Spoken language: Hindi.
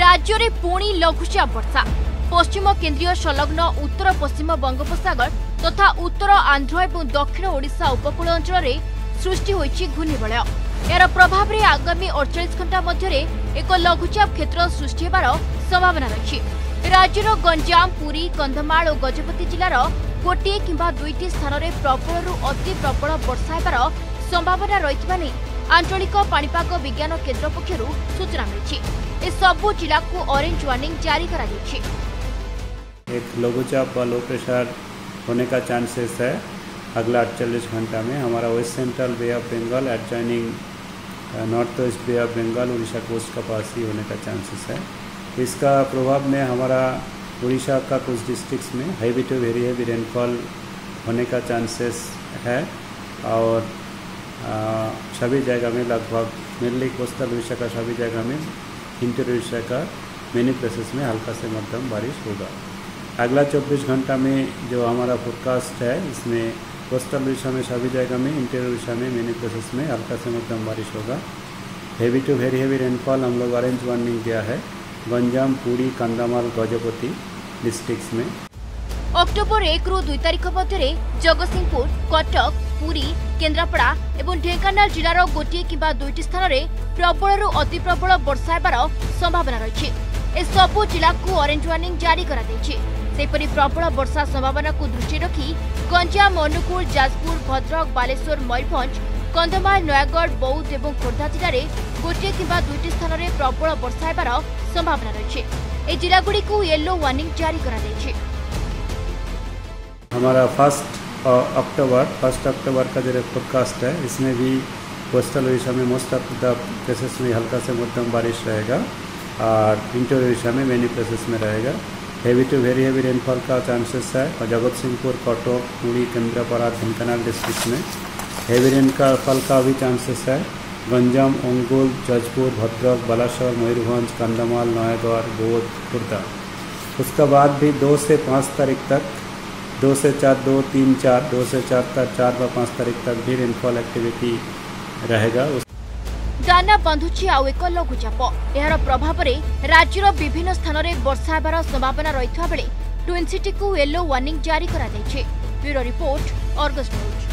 রাজ্যের পুঁ লঘুচাপ বর্ষা। পশ্চিম কেন্দ্রীয় সংলগ্ন উত্তর পশ্চিম বঙ্গোপসাগর তথা উত্তর আন্ধ্র এবং দক্ষিণ ওড়িশা উপকূল অঞ্চলের সৃষ্টি হয়েছে ঘূর্ণিবলয় এর প্রভাবে আগামী অড়চাশ ঘণ্টা মধ্যে এক লঘুচাপ ক্ষেত্র সৃষ্টি হবার সম্ভাবনা রয়েছে রাজ্যের গঞ্জাম পুরী কন্ধমাল ও গজপতি জেলার গোটিয়ে কিংবা দুইটি স্থানের প্রবলর অতি প্রবল বর্ষা হবার সম্ভাবনা রয়েছে আঞ্চলিক পাপাগ বিজ্ঞান কেন্দ্র পক্ষ সূচনা মিছে এসবু জেলা অরেঞ্জ ওয়ার্নিং জারি করা एक लघुचाप लो प्रेशर होने का चांसेस है। अगला अड़चालीस घंटा में हमारा west central Bay of Bengal adjoining north west Bay of Bengal Orissa coast का पास ही होने का चांसेस है। इसका प्रभाव में हमारा उड़ीसा का कुछ डिस्ट्रिक्ट्स में heavy to very heavy rainfall होने का चांसेस है। और सभी जगह में लगभग मेनली कोस्टल उड़ीसा का सभी जगह में इंटर उड़ीसा का मेनी प्लेसेस में हल्का से मध्यम बारिश होगा। अगला 24 घंटा में जो हमारा फोरकास्ट है, इसमें कोस्टल उड़ीसा में, सभी जगह में इंटीरियर उड़ीसा में मेनी प्लेसेस में हल्का से मध्यम बारिश होगा। Heavy to very heavy rainfall हम लोग ऑरेंज वार्निंग दिया है। गंजाम, पूरी कंधामाल गजपति डिस्ट्रिक्ट्स में। ଅକ୍ଟୋବର ଏକରୁ ଦୁଇ ତାରିଖ ମଧ୍ୟରେ ଜଗତସିଂହପୁର କଟକ ପୁରୀ କେନ୍ଦ୍ରାପଡ଼ା ଏବଂ ଢେଙ୍କାନାଳ ଜିଲ୍ଲାର ଗୋଟିଏ କିମ୍ବା ଦୁଇଟି ସ୍ଥାନରେ ପ୍ରବଳରୁ ଅତି ପ୍ରବଳ ବର୍ଷା ହେବାର ସମ୍ଭାବନା ରହିଛି ଏସବୁ ଜିଲ୍ଲାକୁ ଅରେଞ୍ଜ ୱାର୍ଣ୍ଣିଂ ଜାରି କରାଯାଇଛି ସେହିପରି ପ୍ରବଳ ବର୍ଷା ସମ୍ଭାବନାକୁ ଦୃଷ୍ଟିରେ ରଖି ଗଞ୍ଜାମ ଅନୁଗୁଳ ଯାଜପୁର ଭଦ୍ରକ ବାଲେଶ୍ୱର ମୟୂରଭଞ୍ଜ କନ୍ଧମାଳ ନୟାଗଡ଼ ବୌଦ୍ଧ ଏବଂ ଖୋର୍ଦ୍ଧା ଜିଲ୍ଲାରେ ଗୋଟିଏ କିମ୍ବା ଦୁଇଟି ସ୍ଥାନରେ ପ୍ରବଳ ବର୍ଷା ହେବାର ସମ୍ଭାବନା ରହିଛି ଏହି ଜିଲ୍ଲାଗୁଡ଼ିକୁ ୟେଲୋ ୱାର୍ଣ୍ଣିଂ ଜାରି କରାଯାଇଛି हमारा फ़र्स्ट अक्टूबर फ़र्स्ट अक्टूबर का जो फोरकास्ट है, इसमें भी कोस्टल उड़ीसा में मोस्ट ऑफ़ द प्लेसेस में हल्का से मध्यम बारिश रहेगा, और इंटर उड़ीसा में मेनी प्लेसेस में रहेगा। Heavy to very heavy rainfall का चांसेस है, और जगत सिंहपुर कटक, पूरी केंद्रापड़ा ढेंकानाल डिस्ट्रिक्ट में। हेवी रेनफॉल का भी चांसेस है। गंजाम अंगुल जजपुर, भद्रक, बालासोर, मयूरभंज कंधमाल नयागढ़ बौद्ध खुर्दा। उसके बाद भी दो से पाँच तारीख तक दो से चार दो तीन चार दो से चार तक चार व पाँच तारीख तक भी रेनफॉल एक्टिविटी रहेगा उस ଦାନା ବାନ୍ଧୁଛି ଆଉ ଏକ ଲଘୁଚାପ ଏହାର ପ୍ରଭାବରେ ରାଜ୍ୟର ବିଭିନ୍ନ ସ୍ଥାନରେ ବର୍ଷା ହେବାର ସମ୍ଭାବନା ରହିଥିବା ବେଳେ ଟ୍ୱିନ୍ ସିଟିକୁ ୟେଲୋ ୱାର୍ଣ୍ଣିଂ ଜାରି କରାଯାଇଛି ବ୍ୟୁରୋ ରିପୋର୍ଟ ଅର୍ଗସ୍ ନ୍ୟୁଜ୍